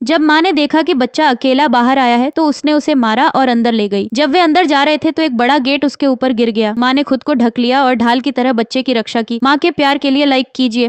जब माँ ने देखा कि बच्चा अकेला बाहर आया है तो उसने उसे मारा और अंदर ले गई। जब वे अंदर जा रहे थे तो एक बड़ा गेट उसके ऊपर गिर गया। माँ ने खुद को ढक लिया और ढाल की तरह बच्चे की रक्षा की। माँ के प्यार के लिए लाइक कीजिए।